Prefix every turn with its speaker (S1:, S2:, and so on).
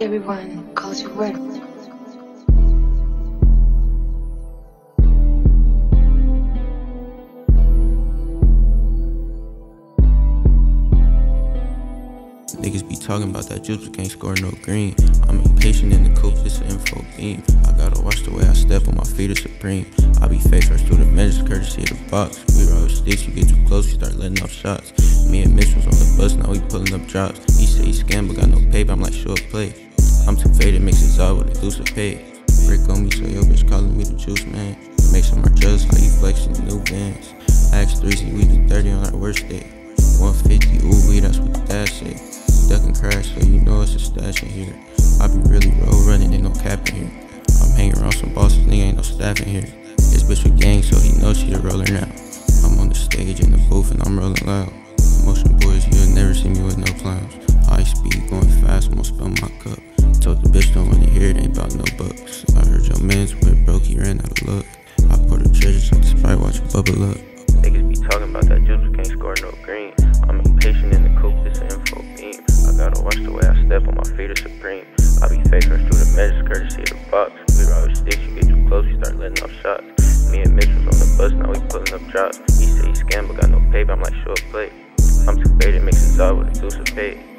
S1: Everyone calls you word.
S2: Niggas be talking about that juice, can't score no green. I'm impatient in the coupe, it's an info beam. I gotta watch the way I step on my feet are supreme. I be face first through the measures, courtesy of the box. We roll sticks, you get too close, you start letting off shots. Me and Mitch was on the bus, now we pulling up drops. He say he scam, but got no paper, I'm like, sure play. I'm too faded, mixes out with a deuce pay. Brick on me, so yo bitch calling me the juice man. Make some more drugs, how you flexing the new bands. Ask 3 we do 30 on our worst day. 150, ooh, we that's what the dash say. Duck and crash, so you know it's a stash in here. I be really road running, ain't no cap in here. I'm hanging around some bosses, nigga, ain't no staff in here. This bitch with gang, so he knows she a roller now. I'm on the stage in the booth and I'm rolling loud. Treasures on the sprite, watch it bubble up. Niggas be talking about that juice, can't score no green. I'm impatient in the coupe, this info beam. I gotta watch the way I step on my feet are supreme. I be first through the measures, courtesy of the box. We roll sticks, you get too close, you start letting off shots. Me and Mitch was on the bus, now we pulling up drops. He say he scam, but got no paper, I'm like, sure play. I'm too faded, mixes out with a deuce of pay.